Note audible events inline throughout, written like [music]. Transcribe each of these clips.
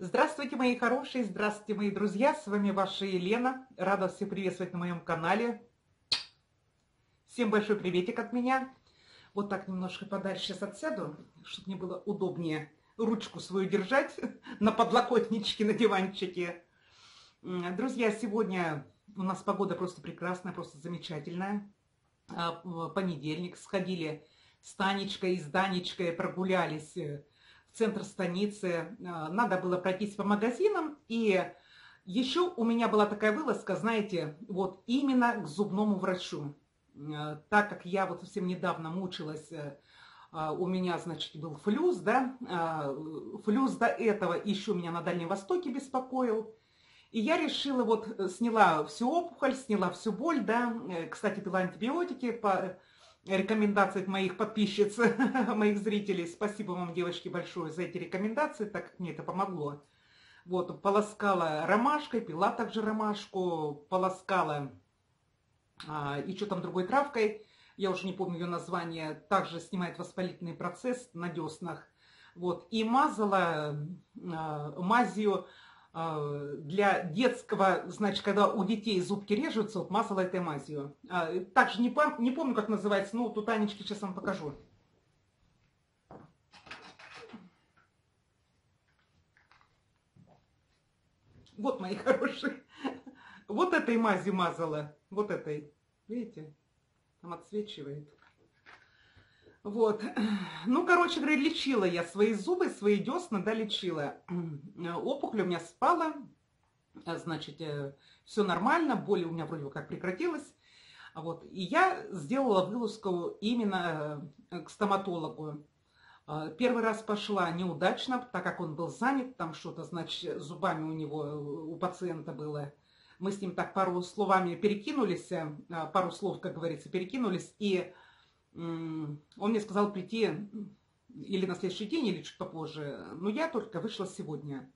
Здравствуйте, мои хорошие, здравствуйте, мои друзья, с вами ваша Елена. Рада всех приветствовать на моем канале. Всем большой приветик от меня. Вот так немножко подальше сейчас отсяду, чтобы мне было удобнее ручку свою держать [laughs] на подлокотничке, на диванчике. Друзья, сегодня у нас погода просто прекрасная, просто замечательная. А, понедельник сходили с Танечкой и с Данечкой, прогулялись э, центр станицы. А, надо было пройтись по магазинам. И еще у меня была такая вылазка, знаете, вот именно к зубному врачу. А, так как я вот совсем недавно мучилась э, у меня, значит, был флюс, да, флюс до этого еще меня на Дальнем Востоке беспокоил. И я решила, вот э, сняла всю опухоль, сняла всю боль, да, э, кстати, пила антибиотики по рекомендациям моих подписчиц, [laughs] моих зрителей. Спасибо вам, девочки, большое за эти рекомендации, так как мне это помогло. Вот, полоскала ромашкой, пила также ромашку, полоскала а, и что там другой травкой, я уже не помню ее название, также снимает воспалительный процесс на деснах. Вот, и мазала а, мазью для детского, значит, когда у детей зубки режутся, вот масло этой мазью. А, также не, пом не помню, как называется, но тут Анечки сейчас вам покажу. Вот, мои [laughs] хорошие. Вот этой мазью мазала. Вот этой. Видите? Там отсвечивает. Вот. Ну, короче говоря, лечила я свои зубы, свои десна, да, лечила. Опухоль у меня спала, а, значит, э, все нормально, боль у меня вроде бы как прекратилась. Вот. И я сделала вылазку именно э, к стоматологу. А, первый раз пошла неудачно, так как он был занят, там что-то, значит, зубами у него, э, у пациента было. Мы с ним так пару словами перекинулись, пару слов, как говорится, перекинулись, и он мне сказал прийти или на следующий день, или чуть попозже. Но я только вышла сегодня.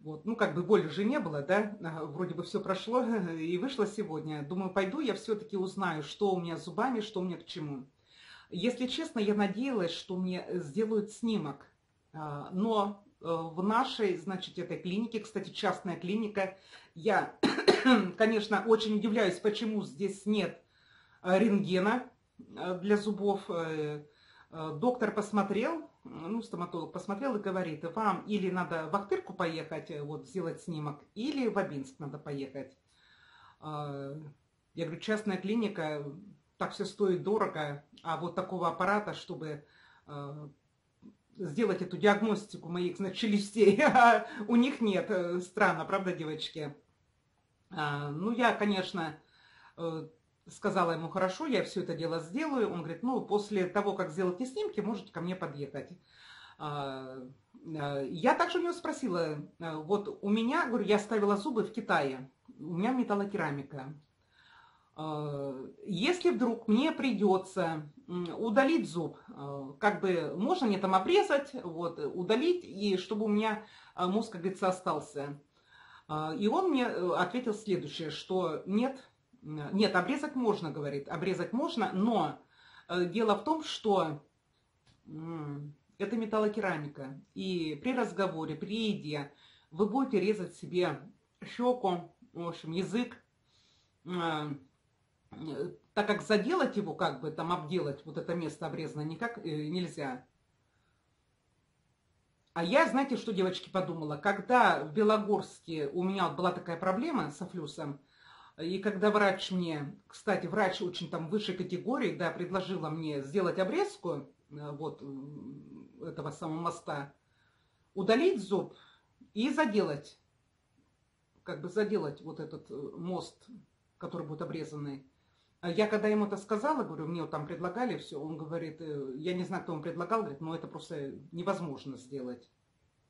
Вот. Ну, как бы боли же не было, да, вроде бы все прошло, [laughs] и вышла сегодня. Думаю, пойду я все-таки узнаю, что у меня с зубами, что у меня к чему. Если честно, я надеялась, что мне сделают снимок, а, но э, в нашей, значит, этой клинике, кстати, частная клиника, я, [coughs] конечно, очень удивляюсь, почему здесь нет э, рентгена, для зубов. Э, э, доктор посмотрел, ну, стоматолог посмотрел и говорит, вам или надо в Ахтырку поехать, вот, сделать снимок, или в Абинск надо поехать. Я говорю, частная клиника, так все стоит дорого, а вот такого аппарата, чтобы сделать эту диагностику моих, значит, челюстей, [laughs] у них нет. Странно, правда, девочки? Ну, я, конечно, сказала ему, хорошо, я все это дело сделаю. Он говорит, ну, после того, как сделаете снимки, можете ко мне подъехать. А, а, я также у него спросила, а, вот у меня, говорю, я ставила зубы в Китае, у меня металлокерамика. Если вдруг мне придется удалить зуб, как бы можно мне там обрезать, вот, удалить, и чтобы у меня мозг, как говорится, остался. И он мне э, ответил следующее, что нет, нет, обрезать можно, говорит, обрезать можно, но э, дело в том, что это металлокерамика. И при разговоре, при еде вы будете резать себе щеку, в общем, язык, э, так как заделать его, как бы там обделать, вот это место обрезано, никак э, нельзя. А я, знаете, что, девочки, подумала? Когда в Белогорске у меня была такая проблема со флюсом, и когда врач мне, кстати, врач очень там высшей категории, да, предложила мне сделать обрезку э, вот этого самого моста, удалить зуб и заделать, как бы заделать вот этот э, мост, который будет обрезанный. А я когда ему это сказала, говорю, мне вот там предлагали все, он говорит, э, я не знаю, кто ему предлагал, говорит, но это просто невозможно сделать.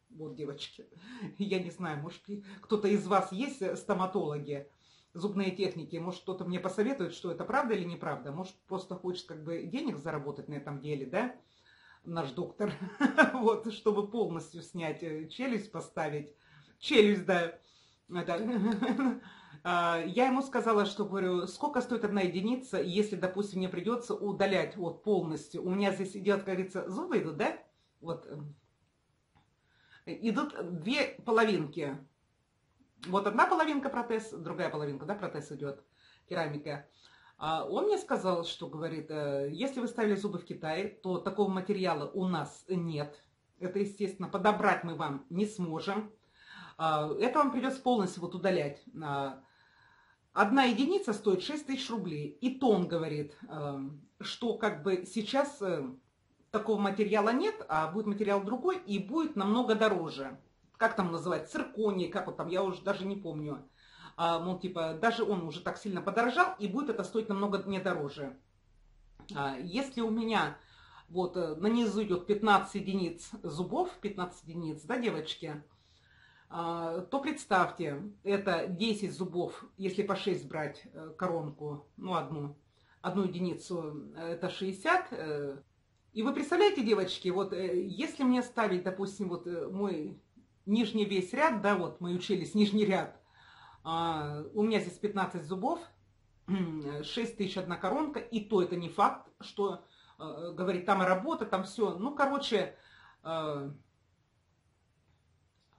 Вот, девочки, [laughs] я не знаю, может, кто-то из вас есть стоматологи, зубные техники. Может, кто-то мне посоветует, что это правда или неправда. Может, просто хочет как бы денег заработать на этом деле, да? Наш доктор. [laughs] вот, чтобы полностью снять э, челюсть, поставить. Челюсть, да. [laughs] А, я ему сказала, что, говорю, сколько стоит одна единица, если, допустим, мне придется удалять вот полностью. У меня здесь идет, как говорится, зубы идут, да? Вот. идут две половинки. Вот одна половинка протез, другая половинка, да, протез идет, керамика. А он мне сказал, что говорит, э, если вы ставили зубы в Китае, то такого материала у нас нет. Это, естественно, подобрать мы вам не сможем. А, это вам придется полностью вот удалять. А, одна единица стоит 6 тысяч рублей. И то он говорит, э, что как бы сейчас э, такого материала нет, а будет материал другой и будет намного дороже. Как там называть? Цирконий, как вот там, я уже даже не помню. А, мол, типа, даже он уже так сильно подорожал, и будет это стоить намного не дороже. А, если у меня вот э, на низу идет 15 единиц зубов, 15 единиц, да, девочки, а, то представьте, это 10 зубов, если по 6 брать э, коронку, ну, одну, одну единицу, э, это 60, и вы представляете, девочки, вот если мне ставить, допустим, вот мой нижний весь ряд, да, вот мы учились, нижний ряд, а, у меня здесь 15 зубов, [clears throat] 6 тысяч одна коронка, и то это не факт, что, э, говорит, там работа, там все. Ну, короче, э,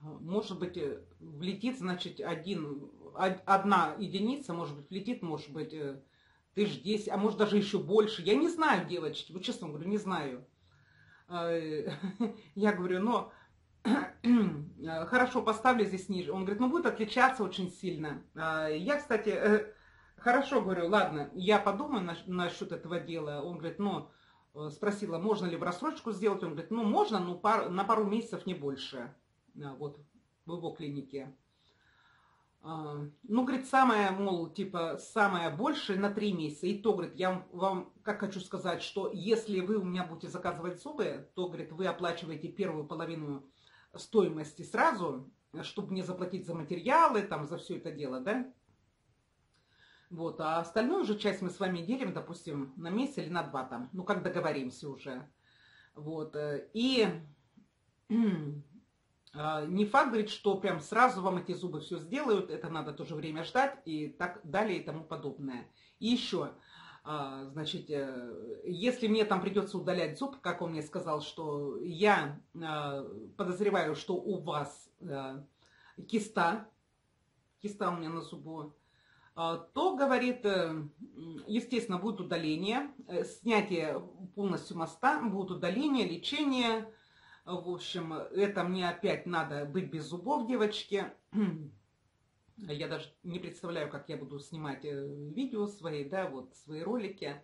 может быть, э, влетит, значит, один, одна единица, может быть, влетит, может быть, тысяч 10, а может даже еще больше. Я не знаю, девочки, вот честно говорю, не знаю. [laughs] Я говорю, но [clears throat] хорошо, поставлю здесь ниже. Он говорит, ну будет отличаться очень сильно. А, я, кстати, э, хорошо говорю, ладно, я подумаю насчет этого дела. Он говорит, ну, э, спросила, можно ли в рассрочку сделать. Он говорит, ну, можно, но пар, на пару месяцев не больше. Вот, в его клинике. Ну, говорит, самое, мол, типа, самое большее на три месяца. И то, говорит, я вам как хочу сказать, что если вы у меня будете заказывать зубы, то, говорит, вы оплачиваете первую половину стоимости сразу, чтобы не заплатить за материалы, там, за все это дело, да? Вот, а остальную же часть мы с вами делим, допустим, на месяц или на два там, ну, как договоримся уже. Вот, э, и [clears throat] а, не факт, говорит, что прям сразу вам эти зубы все сделают, это надо тоже время ждать и так далее и тому подобное. И еще, значит, э, если мне там придется удалять зуб, как он мне сказал, что я а, подозреваю, что у вас э, киста, киста у меня на зубу, а, то, говорит, э, естественно, будет удаление, снятие полностью моста, будет удаление, лечение. В общем, это мне опять надо быть без зубов, девочки. Я даже не представляю, как я буду снимать э, видео свои, да, вот свои ролики.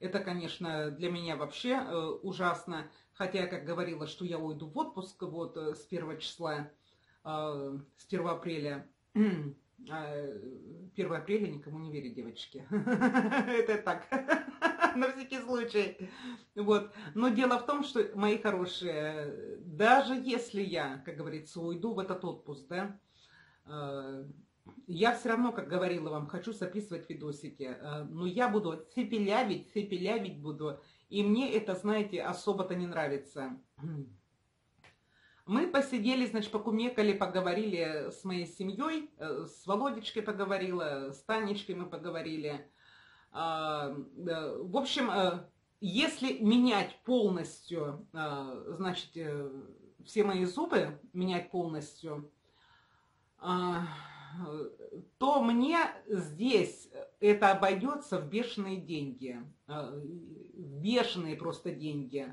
Это, конечно, для меня вообще э, ужасно. Хотя, как говорила, что я уйду в отпуск вот э, с 1 числа, с 1 апреля. 1 [clears throat] а, апреля никому не верит, девочки. [laughs] Это так, [laughs] на всякий случай. Вот. Но дело в том, что, мои хорошие, даже если я, как говорится, уйду в этот отпуск, да, я все равно, как говорила вам, хочу записывать видосики, э, но я буду цепелявить, цепелявить буду, и мне это, знаете, особо-то не нравится. Мы посидели, значит, покумекали, поговорили с моей семьей, э, с Володечкой поговорила, с Танечкой мы поговорили. А, в общем, э, если менять полностью, значит, все мои зубы, менять полностью, то мне здесь это обойдется в бешеные деньги. Э, в бешеные просто деньги.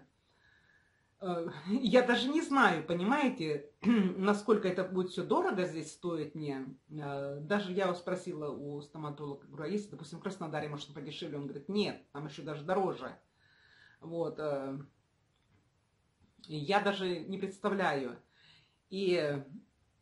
Э, я даже не знаю, понимаете, [clears throat] насколько это будет все дорого здесь стоить мне. Э, даже я спросила у стоматолога, говорю, а если, допустим, в Краснодаре, может, подешевле? Он говорит, нет, там еще даже дороже. Вот. Я даже не представляю. И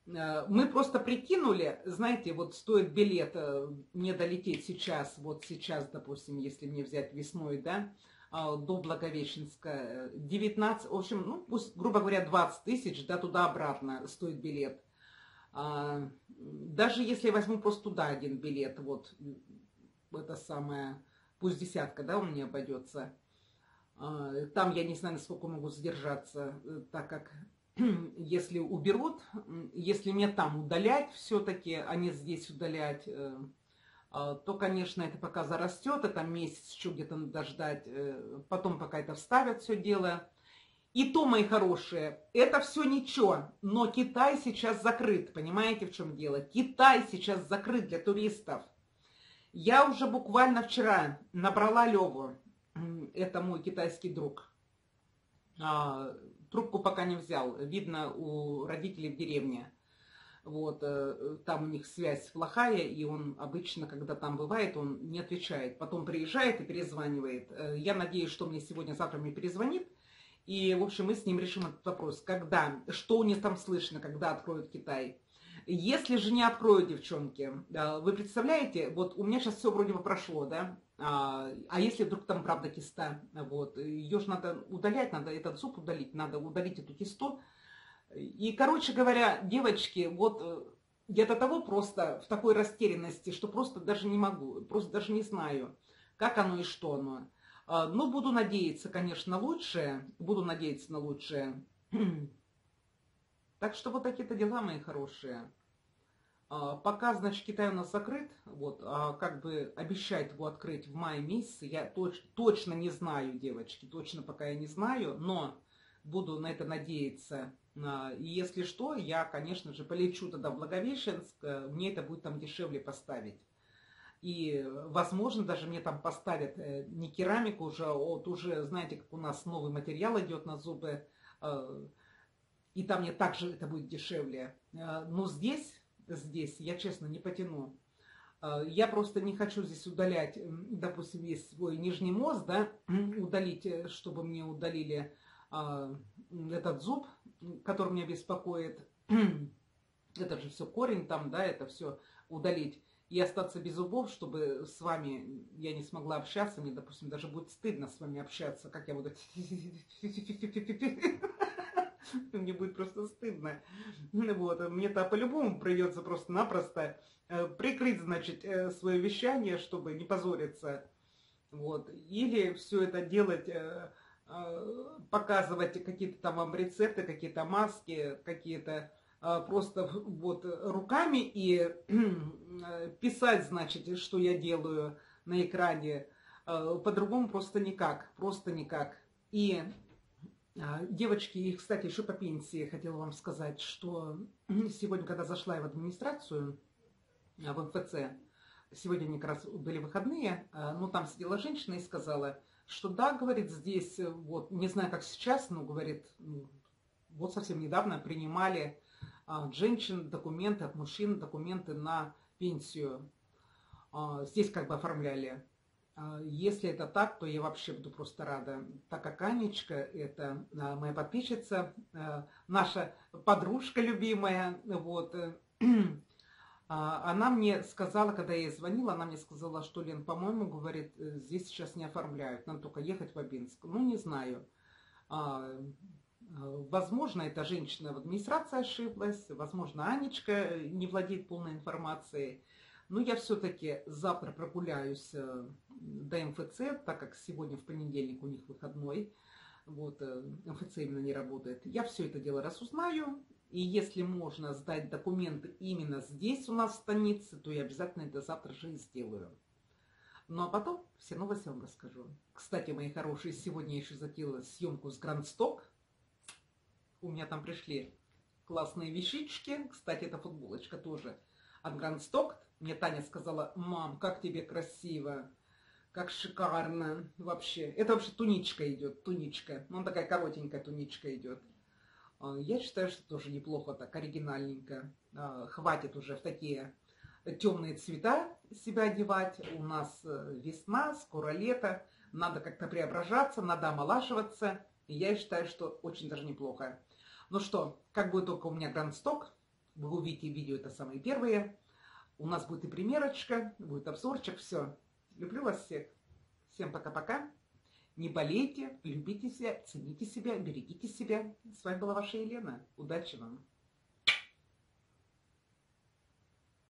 мы просто прикинули, знаете, вот стоит билет э, мне долететь сейчас, вот сейчас, допустим, если мне взять весной, да, а, до Благовещенска, 19, в общем, ну, пусть, грубо говоря, 20 тысяч, да, туда-обратно стоит билет. А, даже если я возьму просто туда один билет, вот, это самое, пусть десятка, да, у меня обойдется, а, там я не знаю, насколько могу задержаться, э, так как [clears throat] если уберут, если мне там удалять все-таки, а не здесь удалять, э, а, то, конечно, это пока зарастет, это месяц еще где-то надо ждать, э, потом пока это вставят все дело. И то, мои хорошие, это все ничего, но Китай сейчас закрыт, понимаете, в чем дело? Китай сейчас закрыт для туристов. Я уже буквально вчера набрала Леву, это мой китайский друг. Трубку пока не взял, видно у родителей в деревне. Вот, э, там у них связь плохая, и он обычно, когда там бывает, он не отвечает. Потом приезжает и перезванивает. Э, я надеюсь, что мне сегодня-завтра мне перезвонит. И, в общем, мы с ним решим этот вопрос. Когда, что у них там слышно, когда откроют Китай. Если же не откроют, девчонки, вы представляете, вот у меня сейчас все вроде бы прошло, да, а, а если вдруг там правда киста, вот, ее же надо удалять, надо этот зуб удалить, надо удалить эту кисту. И, короче говоря, девочки, вот э, я до того просто в такой растерянности, что просто даже не могу, просто даже не знаю, как оно и что оно. А, Но буду надеяться, конечно, лучшее. Буду надеяться на лучшее. [clears throat] Так что вот такие-то дела, мои хорошие. А, пока, значит, Китай у нас закрыт, вот, а как бы обещает его открыть в мае месяце, я точ, точно не знаю, девочки, точно пока я не знаю, но буду на это надеяться. И если что, я, конечно же, полечу тогда в Благовещенск, мне это будет там дешевле поставить. И, возможно, даже мне там поставят э, не керамику уже, а вот уже, знаете, как у нас новый материал идет на зубы, э, и там мне также это будет дешевле. Э, но здесь, здесь, я честно не потяну. Я просто не хочу здесь удалять, допустим, есть свой нижний мост, да, [clears throat] удалить, чтобы мне удалили этот зуб, который меня беспокоит. [clears throat] Это же все корень там, да, это все удалить и остаться без зубов, чтобы с вами я не смогла общаться, мне, допустим, даже будет стыдно с вами общаться, как я буду... [laughs] [laughs] Мне будет просто стыдно. Вот. Мне-то по-любому придется просто-напросто э, прикрыть, значит, э, свое вещание, чтобы не позориться. Вот. Или все это делать, э, показывать какие-то там вам рецепты, какие-то маски, какие-то просто вот руками и писать, значит, что я делаю на экране. По-другому просто никак, просто никак. И девочки, и, кстати, еще по пенсии хотела вам сказать, что сегодня, когда зашла я в администрацию, в МФЦ, сегодня они как раз были выходные, ну, там сидела женщина и сказала, что да, говорит, здесь, вот, не знаю, как сейчас, но, говорит, ну, вот совсем недавно принимали от а, женщин документы, от мужчин документы на пенсию. А, здесь как бы оформляли. А, если это так, то я вообще буду просто рада, так как Анечка, это моя подписчица, наша подружка любимая, вот, э, [clears throat] она мне сказала, когда я ей звонила, она мне сказала, что, Лен, по-моему, говорит, э, здесь сейчас не оформляют, надо только ехать в Абинск. Ну, не знаю. Э, возможно, эта женщина в администрации ошиблась, возможно, Анечка не владеет полной информацией. Но я все-таки завтра прогуляюсь э, до МФЦ, так как сегодня в понедельник у них выходной. Вот, э, МФЦ именно не работает. Я все это дело разузнаю. И если можно сдать документы именно здесь у нас в станице, то я обязательно это завтра же и сделаю. Ну а потом все новости вам расскажу. Кстати, мои хорошие, сегодня я еще затеяла съемку с Грандсток у меня там пришли классные вещички. Кстати, эта футболочка тоже от Грандсток. Мне Таня сказала, мам, как тебе красиво, как шикарно вообще. Это вообще туничка идет, туничка. Ну, такая коротенькая туничка идет. А, я считаю, что тоже неплохо так, оригинальненько. А, хватит уже в такие темные цвета себя одевать. У нас э, весна, скоро лето. Надо как-то преображаться, надо омолаживаться. Я считаю, что очень даже неплохо. Ну что, как будет только у меня грандсток, вы увидите видео, это самые первые. У нас будет и примерочка, будет обзорчик, все. Люблю вас всех. Всем пока-пока. Не болейте, любите себя, цените себя, берегите себя. С вами была ваша Елена. Удачи вам!